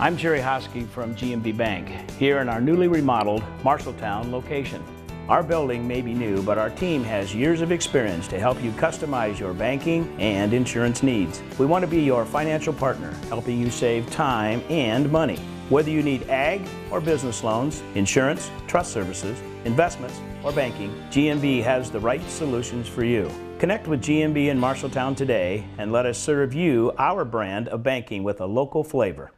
I'm Jerry Hosky from GNB Bank, here in our newly remodeled Marshalltown location. Our building may be new, but our team has years of experience to help you customize your banking and insurance needs. We want to be your financial partner, helping you save time and money. Whether you need ag or business loans, insurance, trust services, investments, or banking, GNB has the right solutions for you. Connect with GNB in Marshalltown today and let us serve you our brand of banking with a local flavor.